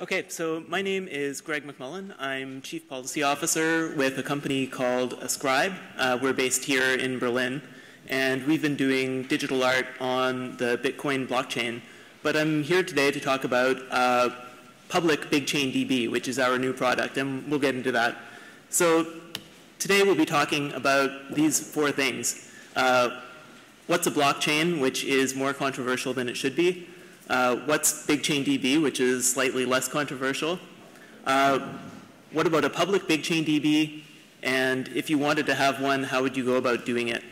Okay, so my name is Greg McMullen. I'm Chief Policy Officer with a company called Ascribe. Uh, we're based here in Berlin, and we've been doing digital art on the Bitcoin blockchain. But I'm here today to talk about uh, public BigchainDB, which is our new product, and we'll get into that. So today we'll be talking about these four things. Uh, what's a blockchain, which is more controversial than it should be? Uh, what's BigchainDB, which is slightly less controversial? Uh, what about a public BigchainDB? And if you wanted to have one, how would you go about doing it?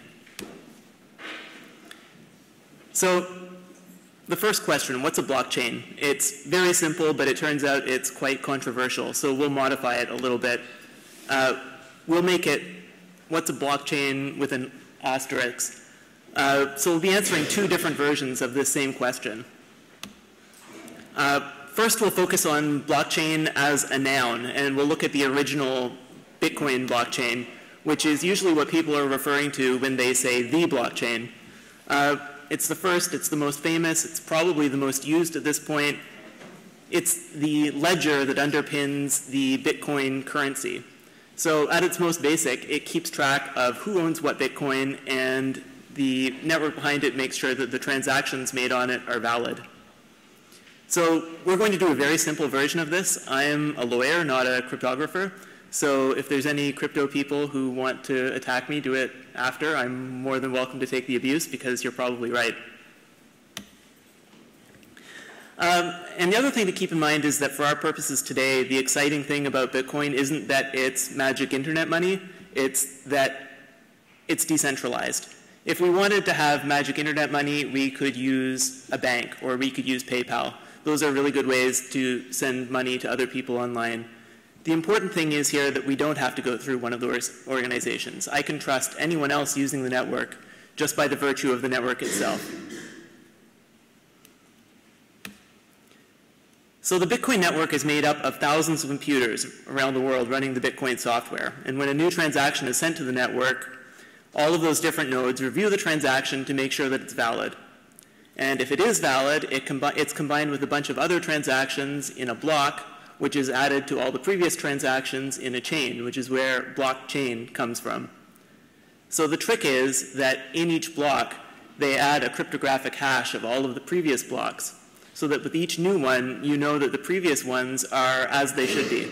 So the first question, what's a blockchain? It's very simple, but it turns out it's quite controversial, so we'll modify it a little bit. Uh, we'll make it, what's a blockchain with an asterisk? Uh, so we'll be answering two different versions of this same question. Uh, first, we'll focus on blockchain as a noun, and we'll look at the original Bitcoin blockchain, which is usually what people are referring to when they say the blockchain. Uh, it's the first, it's the most famous, it's probably the most used at this point. It's the ledger that underpins the Bitcoin currency. So at its most basic, it keeps track of who owns what Bitcoin, and the network behind it makes sure that the transactions made on it are valid. So we're going to do a very simple version of this. I am a lawyer, not a cryptographer. So if there's any crypto people who want to attack me, do it after. I'm more than welcome to take the abuse because you're probably right. Um, and the other thing to keep in mind is that for our purposes today, the exciting thing about Bitcoin isn't that it's magic internet money, it's that it's decentralized. If we wanted to have magic internet money, we could use a bank or we could use PayPal those are really good ways to send money to other people online. The important thing is here that we don't have to go through one of those organizations. I can trust anyone else using the network just by the virtue of the network itself. So the Bitcoin network is made up of thousands of computers around the world running the Bitcoin software. And when a new transaction is sent to the network, all of those different nodes review the transaction to make sure that it's valid. And if it is valid, it combi it's combined with a bunch of other transactions in a block, which is added to all the previous transactions in a chain, which is where blockchain comes from. So the trick is that in each block, they add a cryptographic hash of all of the previous blocks, so that with each new one, you know that the previous ones are as they should be.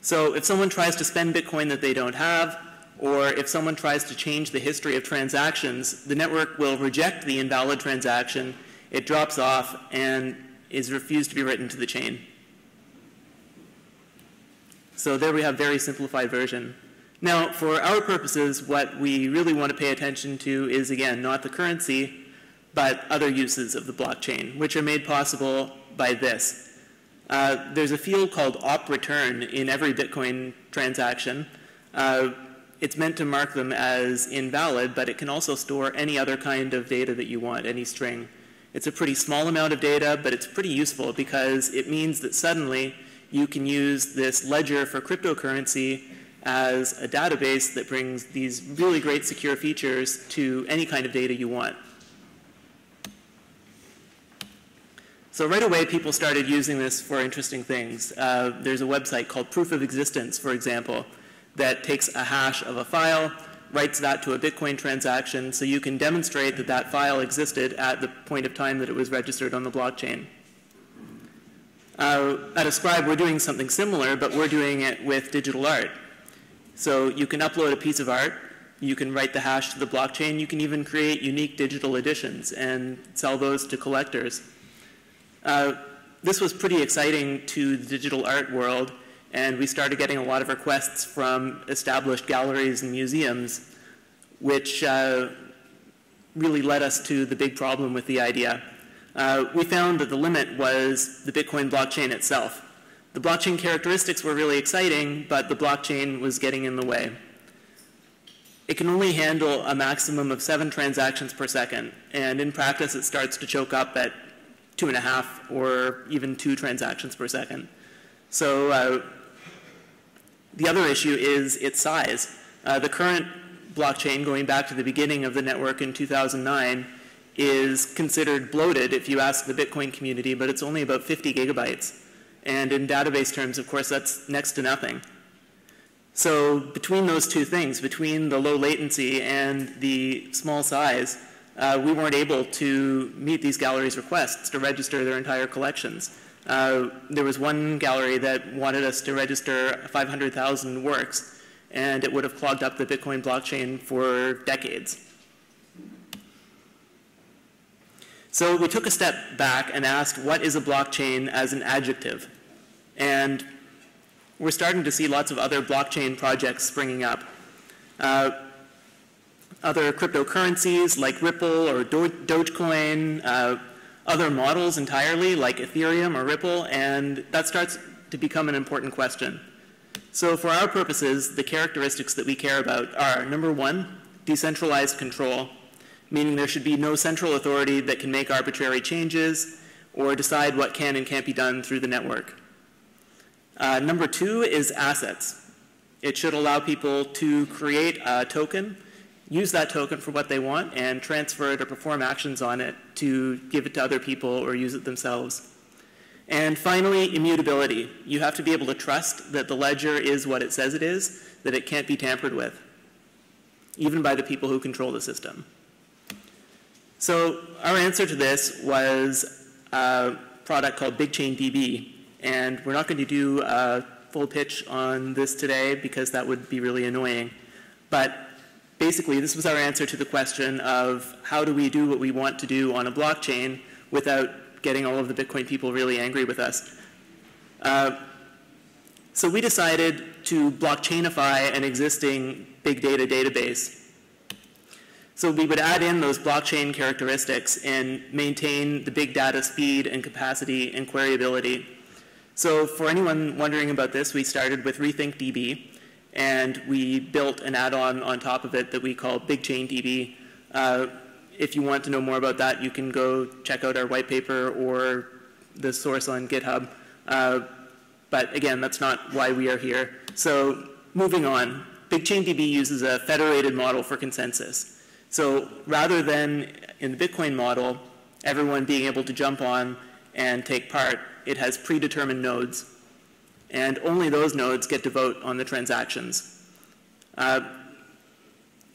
So if someone tries to spend Bitcoin that they don't have, or if someone tries to change the history of transactions, the network will reject the invalid transaction, it drops off, and is refused to be written to the chain. So there we have very simplified version. Now, for our purposes, what we really want to pay attention to is, again, not the currency, but other uses of the blockchain, which are made possible by this. Uh, there's a field called OP_RETURN in every Bitcoin transaction. Uh, it's meant to mark them as invalid, but it can also store any other kind of data that you want, any string. It's a pretty small amount of data, but it's pretty useful because it means that suddenly you can use this ledger for cryptocurrency as a database that brings these really great secure features to any kind of data you want. So right away, people started using this for interesting things. Uh, there's a website called Proof of Existence, for example, that takes a hash of a file, writes that to a Bitcoin transaction, so you can demonstrate that that file existed at the point of time that it was registered on the blockchain. Uh, at Ascribe, we're doing something similar, but we're doing it with digital art. So you can upload a piece of art, you can write the hash to the blockchain, you can even create unique digital editions and sell those to collectors. Uh, this was pretty exciting to the digital art world and we started getting a lot of requests from established galleries and museums, which uh, really led us to the big problem with the idea. Uh, we found that the limit was the Bitcoin blockchain itself. The blockchain characteristics were really exciting, but the blockchain was getting in the way. It can only handle a maximum of seven transactions per second, and in practice it starts to choke up at two and a half or even two transactions per second. So uh, the other issue is its size. Uh, the current blockchain, going back to the beginning of the network in 2009, is considered bloated if you ask the Bitcoin community, but it's only about 50 gigabytes. And in database terms, of course, that's next to nothing. So between those two things, between the low latency and the small size, uh, we weren't able to meet these galleries' requests to register their entire collections. Uh, there was one gallery that wanted us to register 500,000 works, and it would have clogged up the Bitcoin blockchain for decades. So we took a step back and asked, what is a blockchain as an adjective? And we're starting to see lots of other blockchain projects springing up. Uh, other cryptocurrencies like Ripple or Do Dogecoin, uh, other models entirely like Ethereum or Ripple, and that starts to become an important question. So for our purposes, the characteristics that we care about are, number one, decentralized control, meaning there should be no central authority that can make arbitrary changes or decide what can and can't be done through the network. Uh, number two is assets. It should allow people to create a token use that token for what they want and transfer it or perform actions on it to give it to other people or use it themselves. And finally, immutability. You have to be able to trust that the ledger is what it says it is, that it can't be tampered with, even by the people who control the system. So our answer to this was a product called BigchainDB, and we're not going to do a full pitch on this today because that would be really annoying. But basically, this was our answer to the question of how do we do what we want to do on a blockchain without getting all of the Bitcoin people really angry with us. Uh, so we decided to blockchainify an existing big data database. So we would add in those blockchain characteristics and maintain the big data speed and capacity and queryability. So for anyone wondering about this, we started with RethinkDB and we built an add-on on top of it that we call BigchainDB. Uh, if you want to know more about that, you can go check out our white paper or the source on GitHub. Uh, but again, that's not why we are here. So moving on, BigchainDB uses a federated model for consensus. So rather than in the Bitcoin model, everyone being able to jump on and take part, it has predetermined nodes and only those nodes get to vote on the transactions. Uh,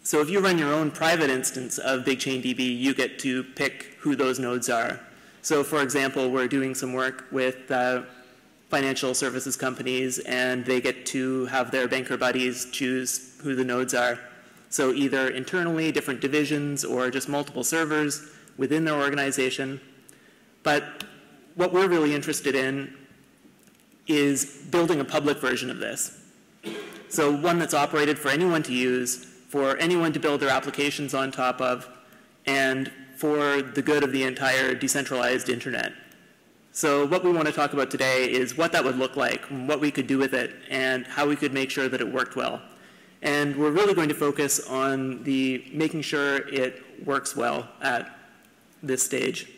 so if you run your own private instance of BigchainDB, you get to pick who those nodes are. So for example, we're doing some work with uh, financial services companies, and they get to have their banker buddies choose who the nodes are. So either internally, different divisions, or just multiple servers within their organization. But what we're really interested in is building a public version of this. So one that's operated for anyone to use, for anyone to build their applications on top of, and for the good of the entire decentralized internet. So what we want to talk about today is what that would look like, what we could do with it, and how we could make sure that it worked well. And we're really going to focus on the making sure it works well at this stage.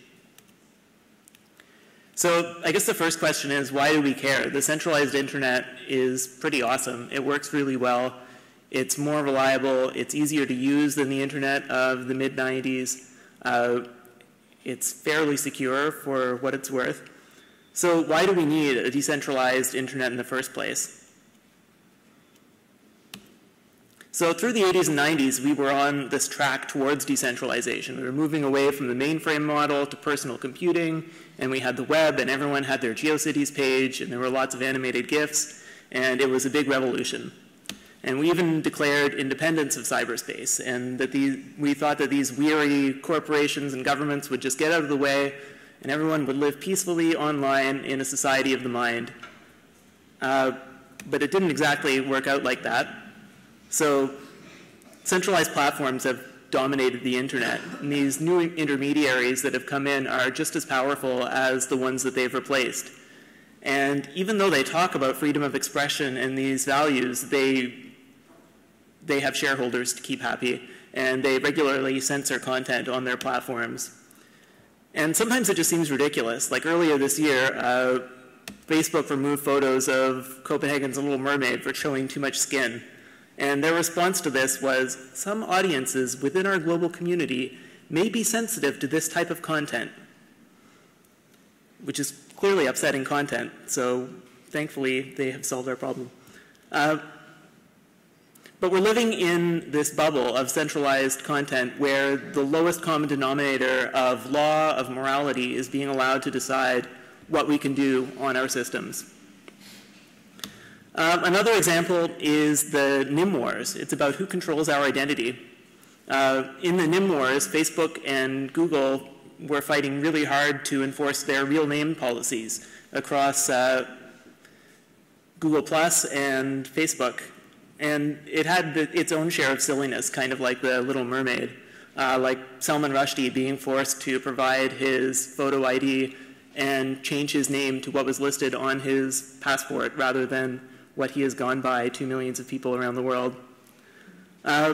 So I guess the first question is, why do we care? The centralized internet is pretty awesome. It works really well. It's more reliable. It's easier to use than the internet of the mid-90s. Uh, it's fairly secure for what it's worth. So why do we need a decentralized internet in the first place? So through the 80s and 90s, we were on this track towards decentralization. We were moving away from the mainframe model to personal computing, and we had the web, and everyone had their GeoCities page, and there were lots of animated GIFs, and it was a big revolution. And we even declared independence of cyberspace, and that these, we thought that these weary corporations and governments would just get out of the way, and everyone would live peacefully online in a society of the mind. Uh, but it didn't exactly work out like that. So centralized platforms have dominated the internet. And these new intermediaries that have come in are just as powerful as the ones that they've replaced. And even though they talk about freedom of expression and these values, they, they have shareholders to keep happy, and they regularly censor content on their platforms. And sometimes it just seems ridiculous. Like earlier this year, uh, Facebook removed photos of Copenhagen's Little Mermaid for showing too much skin. And their response to this was, some audiences within our global community may be sensitive to this type of content, which is clearly upsetting content. So thankfully, they have solved our problem. Uh, but we're living in this bubble of centralized content where the lowest common denominator of law, of morality, is being allowed to decide what we can do on our systems. Um, another example is the Nym wars. It's about who controls our identity. Uh, in the Nym wars, Facebook and Google were fighting really hard to enforce their real name policies across uh, Google Plus and Facebook. And it had the, its own share of silliness, kind of like the Little Mermaid, uh, like Salman Rushdie being forced to provide his photo ID and change his name to what was listed on his passport rather than what he has gone by to millions of people around the world. Uh,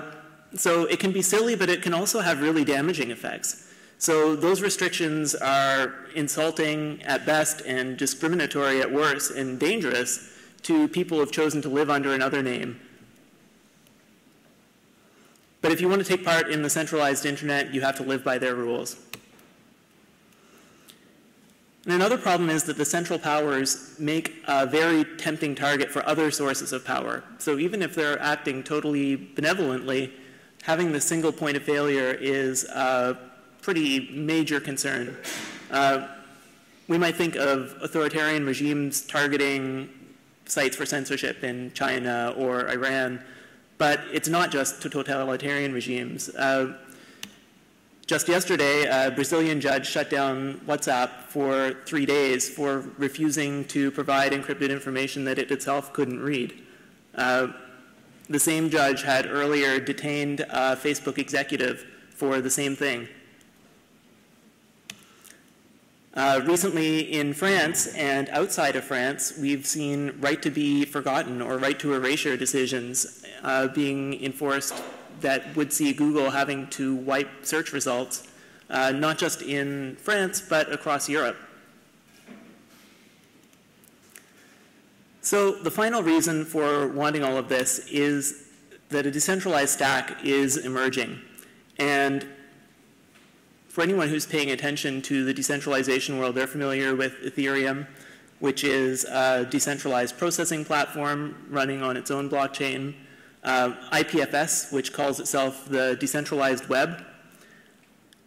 so it can be silly, but it can also have really damaging effects. So those restrictions are insulting at best and discriminatory at worst and dangerous to people who have chosen to live under another name. But if you want to take part in the centralized internet, you have to live by their rules. And another problem is that the central powers make a very tempting target for other sources of power. So even if they're acting totally benevolently, having the single point of failure is a pretty major concern. Uh, we might think of authoritarian regimes targeting sites for censorship in China or Iran, but it's not just totalitarian regimes. Uh, just yesterday, a Brazilian judge shut down WhatsApp for three days for refusing to provide encrypted information that it itself couldn't read. Uh, the same judge had earlier detained a Facebook executive for the same thing. Uh, recently in France and outside of France, we've seen right to be forgotten or right to erasure decisions uh, being enforced that would see Google having to wipe search results, uh, not just in France, but across Europe. So the final reason for wanting all of this is that a decentralized stack is emerging. And for anyone who's paying attention to the decentralization world, they're familiar with Ethereum, which is a decentralized processing platform running on its own blockchain uh, IPFS, which calls itself the decentralized web.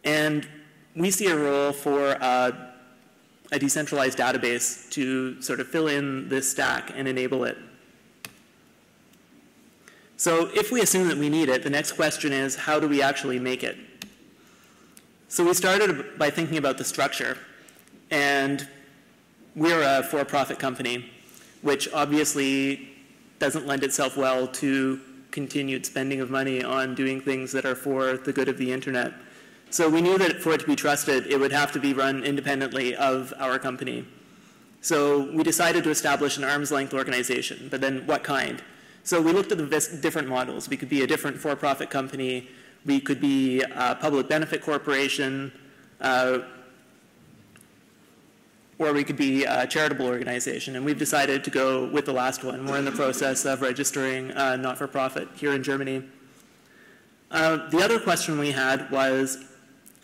And we see a role for uh, a decentralized database to sort of fill in this stack and enable it. So if we assume that we need it, the next question is, how do we actually make it? So we started by thinking about the structure. And we're a for-profit company, which obviously doesn't lend itself well to continued spending of money on doing things that are for the good of the internet. So we knew that for it to be trusted, it would have to be run independently of our company. So we decided to establish an arm's length organization, but then what kind? So we looked at the different models. We could be a different for-profit company. We could be a public benefit corporation. Uh, or we could be a charitable organization. And we've decided to go with the last one. We're in the process of registering a not-for-profit here in Germany. Uh, the other question we had was,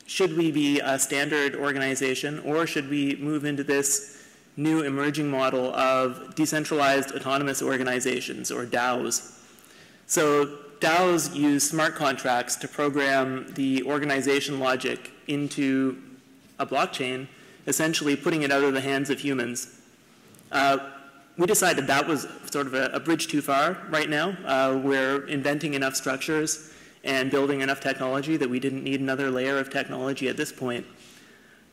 should we be a standard organization or should we move into this new emerging model of decentralized autonomous organizations or DAOs? So DAOs use smart contracts to program the organization logic into a blockchain essentially putting it out of the hands of humans. Uh, we decided that was sort of a, a bridge too far right now. Uh, we're inventing enough structures and building enough technology that we didn't need another layer of technology at this point.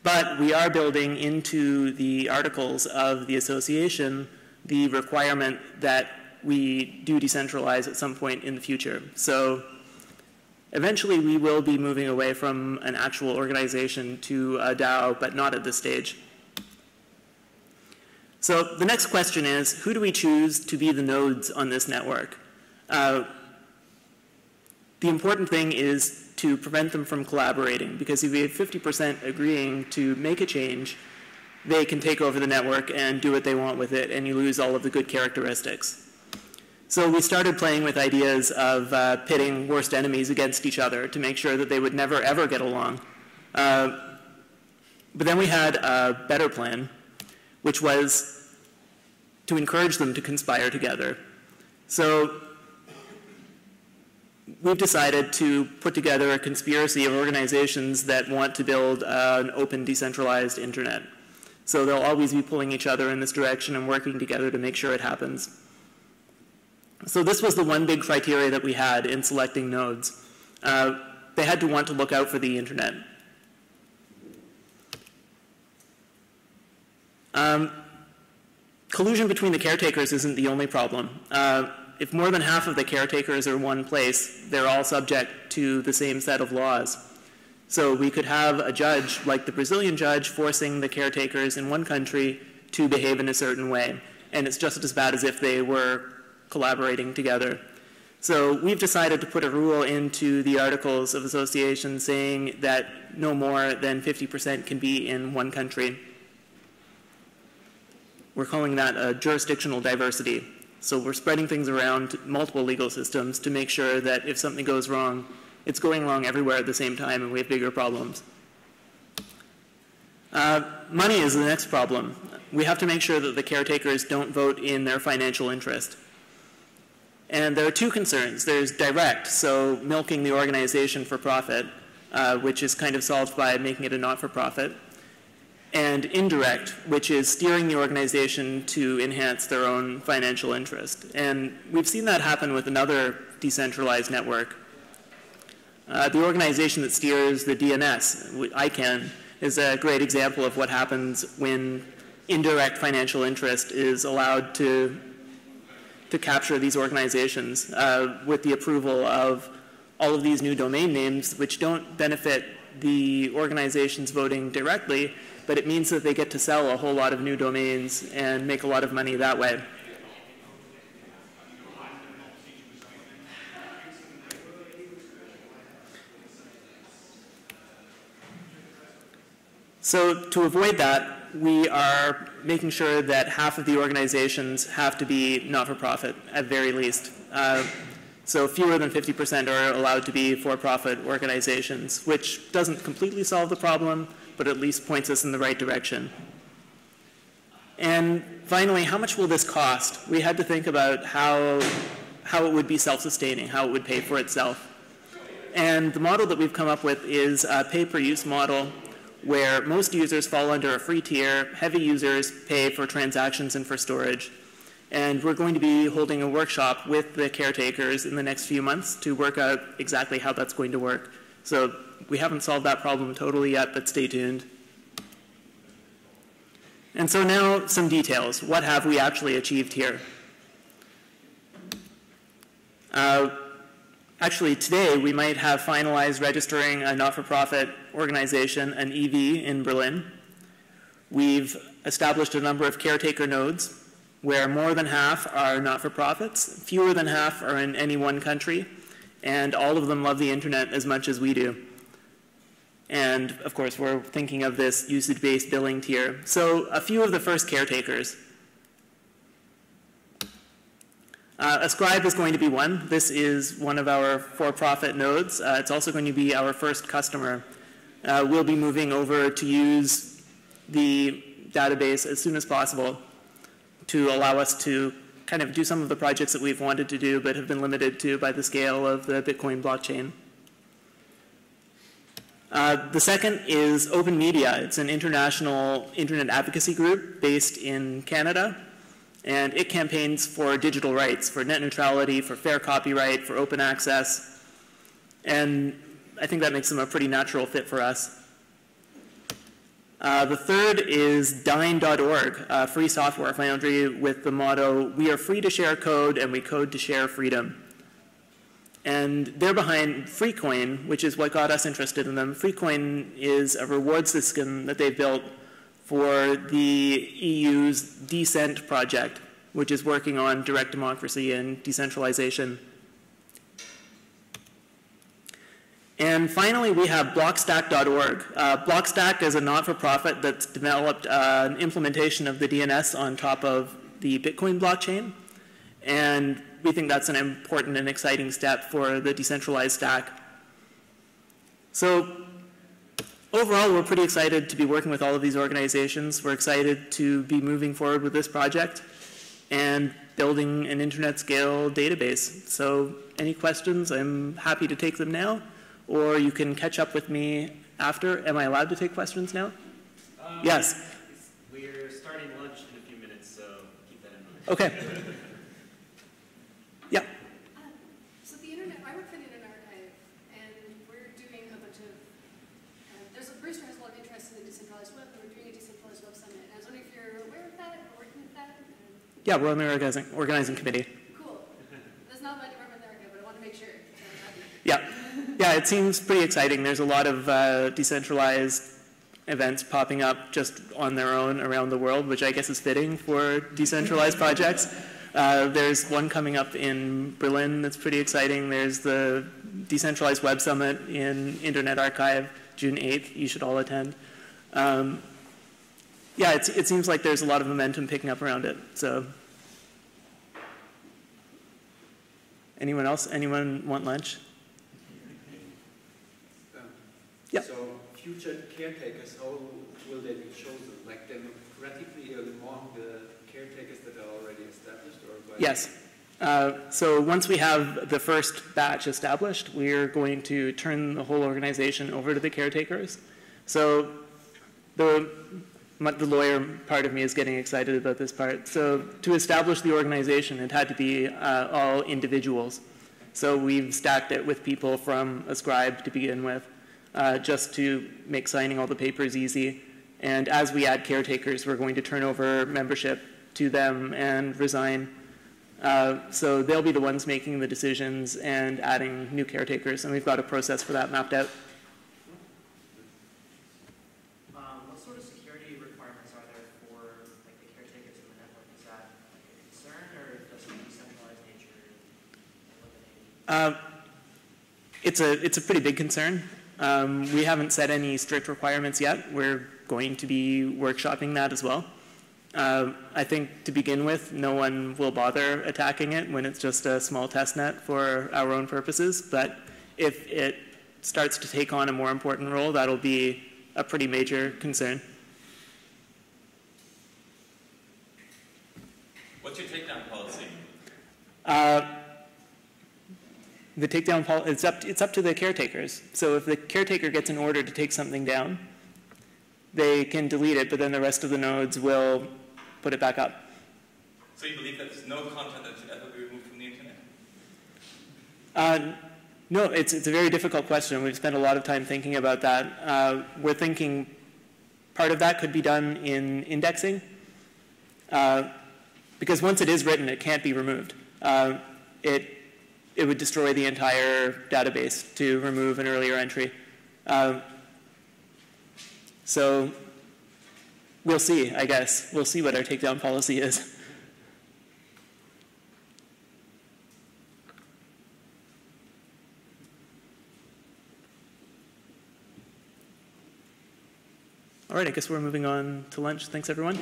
But we are building into the articles of the association the requirement that we do decentralize at some point in the future. So Eventually, we will be moving away from an actual organization to a DAO, but not at this stage. So the next question is, who do we choose to be the nodes on this network? Uh, the important thing is to prevent them from collaborating, because if we have 50% agreeing to make a change, they can take over the network and do what they want with it, and you lose all of the good characteristics. So we started playing with ideas of uh, pitting worst enemies against each other to make sure that they would never ever get along. Uh, but then we had a better plan, which was to encourage them to conspire together. So we've decided to put together a conspiracy of organizations that want to build uh, an open, decentralized internet. So they'll always be pulling each other in this direction and working together to make sure it happens. So this was the one big criteria that we had in selecting nodes. Uh, they had to want to look out for the internet. Um, collusion between the caretakers isn't the only problem. Uh, if more than half of the caretakers are one place, they're all subject to the same set of laws. So we could have a judge, like the Brazilian judge, forcing the caretakers in one country to behave in a certain way. And it's just as bad as if they were collaborating together. So we've decided to put a rule into the Articles of Association saying that no more than 50% can be in one country. We're calling that a jurisdictional diversity. So we're spreading things around multiple legal systems to make sure that if something goes wrong, it's going wrong everywhere at the same time and we have bigger problems. Uh, money is the next problem. We have to make sure that the caretakers don't vote in their financial interest. And there are two concerns. There's direct, so milking the organization for profit, uh, which is kind of solved by making it a not-for-profit and indirect, which is steering the organization to enhance their own financial interest. And we've seen that happen with another decentralized network. Uh, the organization that steers the DNS, ICANN, is a great example of what happens when indirect financial interest is allowed to, to capture these organizations uh, with the approval of all of these new domain names, which don't benefit the organizations voting directly, but it means that they get to sell a whole lot of new domains and make a lot of money that way. So to avoid that, we are making sure that half of the organizations have to be not-for-profit at very least. Uh, so fewer than 50% are allowed to be for-profit organizations, which doesn't completely solve the problem, but at least points us in the right direction. And finally, how much will this cost? We had to think about how, how it would be self-sustaining, how it would pay for itself. And the model that we've come up with is a pay-per-use model where most users fall under a free tier, heavy users pay for transactions and for storage. And we're going to be holding a workshop with the caretakers in the next few months to work out exactly how that's going to work. So we haven't solved that problem totally yet, but stay tuned. And so now some details. What have we actually achieved here? Uh, actually, today we might have finalized registering a not-for-profit organization, an EV, in Berlin. We've established a number of caretaker nodes where more than half are not-for-profits, fewer than half are in any one country, and all of them love the internet as much as we do. And of course, we're thinking of this usage-based billing tier. So a few of the first caretakers. Uh, Ascribe is going to be one. This is one of our for-profit nodes. Uh, it's also going to be our first customer. Uh, we'll be moving over to use the database as soon as possible to allow us to kind of do some of the projects that we've wanted to do but have been limited to by the scale of the Bitcoin blockchain. Uh, the second is OpenMedia. It's an international internet advocacy group based in Canada, and it campaigns for digital rights, for net neutrality, for fair copyright, for open access, and I think that makes them a pretty natural fit for us. Uh, the third is Dyne.org, a free software foundry with the motto, we are free to share code and we code to share freedom. And they're behind Freecoin, which is what got us interested in them. Freecoin is a reward system that they built for the EU's D-CENT project, which is working on direct democracy and decentralization. And finally, we have Blockstack.org. Uh, Blockstack is a not-for-profit that's developed uh, an implementation of the DNS on top of the Bitcoin blockchain. And we think that's an important and exciting step for the decentralized stack. So overall, we're pretty excited to be working with all of these organizations. We're excited to be moving forward with this project and building an internet scale database. So any questions, I'm happy to take them now, or you can catch up with me after. Am I allowed to take questions now? Um, Yes. We're starting lunch in a few minutes, so keep that in mind. Okay. Yeah. So the internet, I work for the Internet Archive, and we're doing a bunch of, uh, there's, a- Brewster has a lot of interest in the decentralized web, and we're doing a decentralized web summit. And I was wondering if you're aware of that, or working with that? and- Yeah, we're on the organizing, organizing committee. Cool. That's not my department there, but I want to make sure. so I'm happy. Yeah, yeah, it seems pretty exciting. There's a lot of uh, decentralized events popping up just on their own around the world, which I guess is fitting for decentralized projects. Uh, there's one coming up in Berlin that's pretty exciting. There's the Decentralized Web Summit in Internet Archive, June 8th. You should all attend. Um, yeah, it's, it seems like there's a lot of momentum picking up around it. So, anyone else? Anyone want lunch? Yep. So future caretakers, how will they be chosen? Like democratically among the caretakers that are already established or by? Yes. Uh, so once we have the first batch established, we're going to turn the whole organization over to the caretakers. So the, the lawyer part of me is getting excited about this part. So to establish the organization, it had to be uh, all individuals. So we've stacked it with people from Ascribe to begin with, uh, just to make signing all the papers easy. And as we add caretakers, we're going to turn over membership to them and resign. Uh, so they'll be the ones making the decisions and adding new caretakers, and we've got a process for that mapped out. Um, what sort of security requirements are there for like the caretakers in the network? Is that like a concern or does the decentralized nature eliminate? Uh, it's a it's a pretty big concern. Um, we haven't set any strict requirements yet. We're going to be workshopping that as well. Uh, I think to begin with, no one will bother attacking it when it's just a small test net for our own purposes. But if it starts to take on a more important role, that'll be a pretty major concern. What's your takedown policy? Uh, the takedown it's up it's up to the caretakers. So if the caretaker gets an order to take something down, they can delete it, but then the rest of the nodes will put it back up. So you believe that there's no content that should ever be removed from the internet? Uh, no, it's it's a very difficult question. We've spent a lot of time thinking about that. Uh, we're thinking part of that could be done in indexing, uh, because once it is written, it can't be removed. Uh, it it would destroy the entire database to remove an earlier entry. Uh, so we'll see, I guess. We'll see what our takedown policy is. All right, I guess we're moving on to lunch. Thanks, everyone.